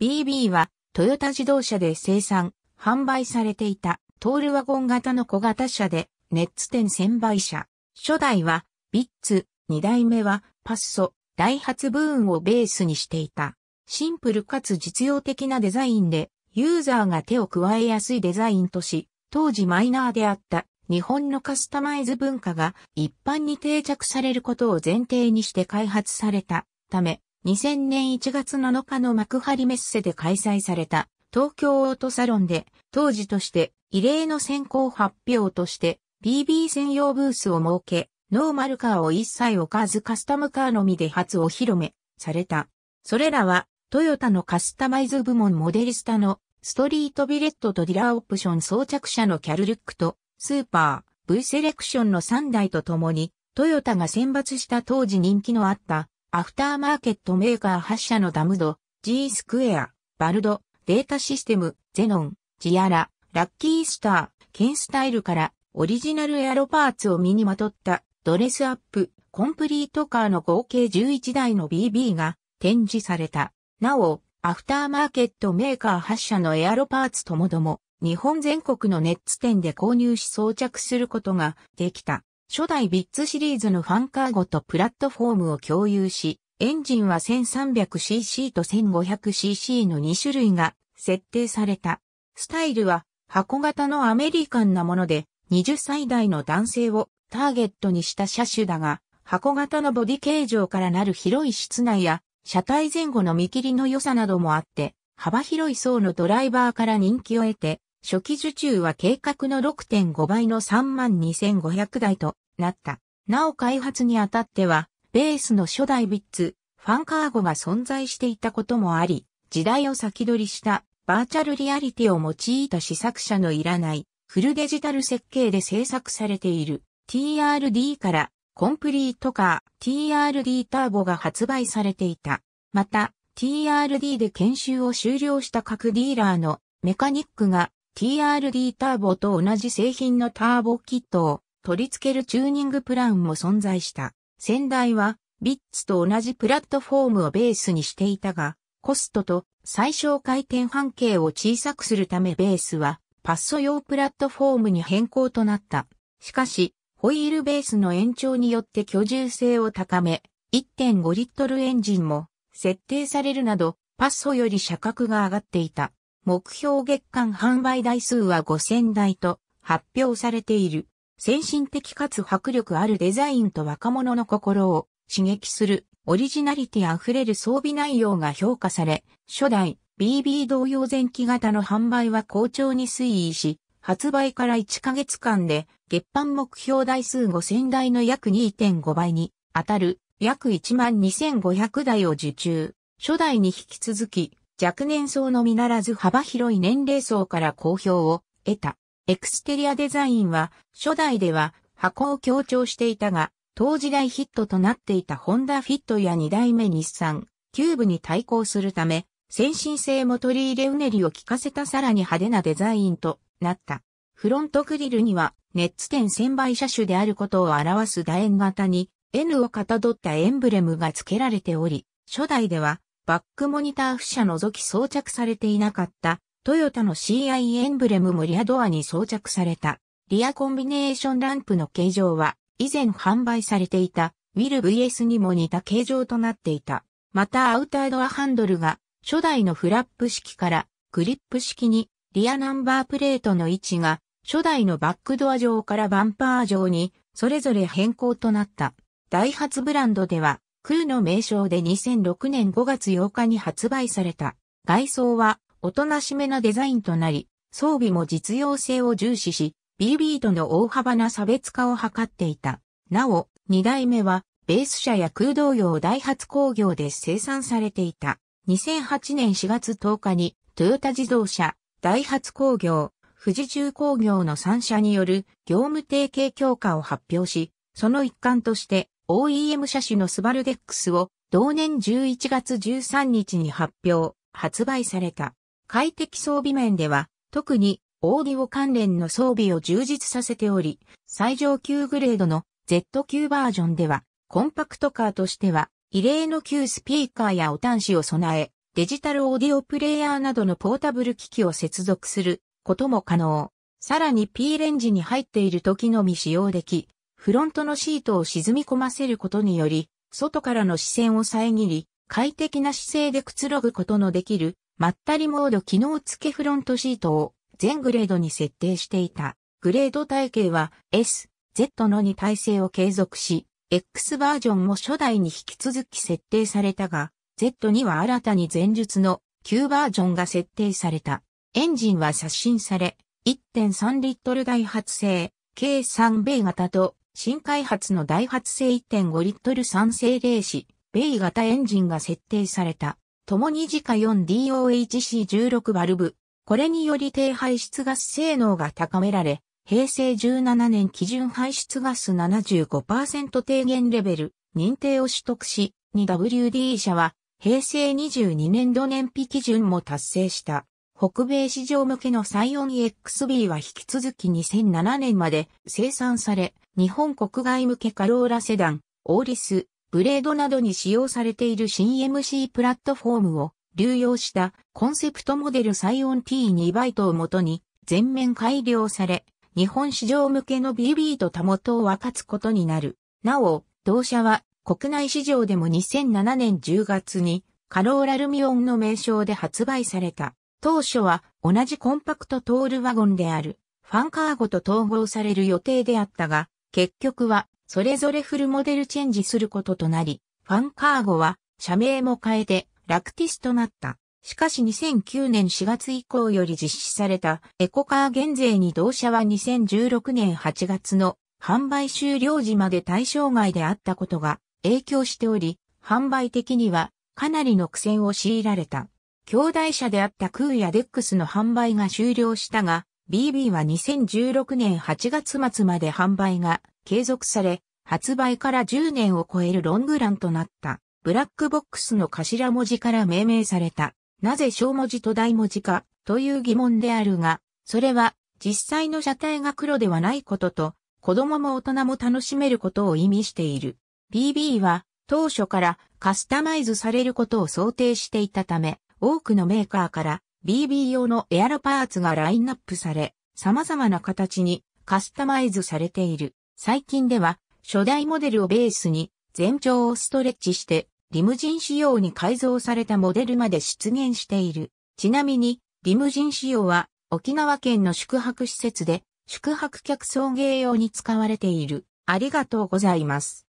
BB はトヨタ自動車で生産、販売されていたトールワゴン型の小型車でネッツ店専売車。初代はビッツ、二代目はパッソ、ダイハツブーンをベースにしていた。シンプルかつ実用的なデザインでユーザーが手を加えやすいデザインとし、当時マイナーであった日本のカスタマイズ文化が一般に定着されることを前提にして開発されたため、2000年1月7日の幕張メッセで開催された東京オートサロンで当時として異例の先行発表として bB 専用ブースを設け、ノーマルカーを一切置かずカスタムカーのみで初お披露目された。それらはトヨタのカスタマイズ部門モデリスタのストリートビレットとディーラーオプション装着車のキャルルックとスーパー V セレクションの3台とともにトヨタが選抜した当時人気のあったアフターマーケットメーカー8社のダムド、G スクエア、バルド、データシステム、ゼノン、ジアラ、ラッキースター、ケンスタイルからオリジナルエアロパーツを身にまとったドレスアップ、コンプリートカーの合計11台の BB が展示された。なお、アフターマーケットメーカー8社のエアロパーツともども、日本全国のネッツ店で購入し装着することができた。初代ビッツシリーズのファンカーゴとプラットフォームを共有し、エンジンは 1300cc と 1500cc の2種類が設定された。スタイルは箱型のアメリカンなもので、20歳代の男性をターゲットにした車種だが、箱型のボディ形状からなる広い室内や車体前後の見切りの良さなどもあって、幅広い層のドライバーから人気を得て、初期受注は計画の6.5倍の32,500台となった。なお開発にあたっては、ベースの初代ビッツ、ファンカーゴが存在していたこともあり、時代を先取りしたバーチャルリアリティを用いた試作車のいらないフルデジタル設計で制作されている TRD からコンプリートカー TRD ターボが発売されていた。また TRD で研修を終了した各ディーラーのメカニックが TRD ターボと同じ製品のターボキットを取り付けるチューニングプランも存在した。先代はビッツと同じプラットフォームをベースにしていたが、コストと最小回転半径を小さくするためベースはパッソ用プラットフォームに変更となった。しかし、ホイールベースの延長によって居住性を高め、1.5リットルエンジンも設定されるなど、パッソより車格が上がっていた。目標月間販売台数は5000台と発表されている。先進的かつ迫力あるデザインと若者の心を刺激するオリジナリティ溢れる装備内容が評価され、初代 BB 同様前期型の販売は好調に推移し、発売から1ヶ月間で月間目標台数5000台の約2.5倍に当たる約1万2500台を受注。初代に引き続き若年層のみならず幅広い年齢層から好評を得た。エクステリアデザインは初代では箱を強調していたが、当時大ヒットとなっていたホンダフィットや2代目日産、キューブに対抗するため、先進性も取り入れうねりを効かせたさらに派手なデザインとなった。フロントグリルには、ネッツ店1000倍車種であることを表す楕円型に N をかたどったエンブレムが付けられており、初代ではバックモニター付車を除き装着されていなかったトヨタの CI エンブレムもリアドアに装着された。リアコンビネーションランプの形状は以前販売されていたウィル VS にも似た形状となっていた。またアウタードアハンドルが初代のフラップ式からグリップ式にリアナンバープレートの位置が初代のバックドア上からバンパー上にそれぞれ変更となった。ダイハツブランドでは空の名称で2006年5月8日に発売された。外装はおとなしめなデザインとなり、装備も実用性を重視し、BB との大幅な差別化を図っていた。なお、2代目は、ベース車や空洞用ダイハツ工業で生産されていた。2008年4月10日に、トヨタ自動車、ダイハツ工業、富士重工業の3社による業務提携強化を発表し、その一環として OEM 車種のスバルデックスを同年11月13日に発表、発売された。快適装備面では、特にオーディオ関連の装備を充実させており、最上級グレードの Z 級バージョンでは、コンパクトカーとしては、異例の旧スピーカーやお端子を備え、デジタルオーディオプレイヤーなどのポータブル機器を接続することも可能。さらに P レンジに入っている時のみ使用でき、フロントのシートを沈み込ませることにより、外からの視線を遮り、快適な姿勢でくつろぐことのできる、まったりモード機能付けフロントシートを全グレードに設定していた。グレード体系は S、Z の2体制を継続し、X バージョンも初代に引き続き設定されたが、Z には新たに前述の旧バージョンが設定された。エンジンは刷新され、1.3リットル大発製、K3 米型と新開発の大発製1.5リットル3製霊子、米型エンジンが設定された。共に時価 4DOHC16 バルブ。これにより低排出ガス性能が高められ、平成17年基準排出ガス75%低減レベル認定を取得し、2WD 社は平成22年度燃費基準も達成した。北米市場向けのサイオン XB は引き続き2007年まで生産され、日本国外向けカローラセダン、オーリス、ブレードなどに使用されている CMC プラットフォームを流用したコンセプトモデルサイオン T2 バイトをもとに全面改良され、日本市場向けの BB とたもとを分かつことになる。なお、同社は国内市場でも2007年10月にカローラルミオンの名称で発売された。当初は同じコンパクトトールワゴンであるファンカーゴと統合される予定であったが、結局はそれぞれフルモデルチェンジすることとなり、ファンカーゴは社名も変えてラクティスとなった。しかし2009年4月以降より実施されたエコカー減税に同社は2016年8月の販売終了時まで対象外であったことが影響しており、販売的にはかなりの苦戦を強いられた。兄弟車であったクーやデックスの販売が終了したが、BB は2016年8月末まで販売が継続され、発売から10年を超えるロングランとなった。ブラックボックスの頭文字から命名された。なぜ小文字と大文字かという疑問であるが、それは実際の車体が黒ではないことと、子供も大人も楽しめることを意味している。BB は当初からカスタマイズされることを想定していたため、多くのメーカーから BB 用のエアロパーツがラインナップされ、様々な形にカスタマイズされている。最近では初代モデルをベースに全長をストレッチしてリムジン仕様に改造されたモデルまで出現している。ちなみにリムジン仕様は沖縄県の宿泊施設で宿泊客送迎用に使われている。ありがとうございます。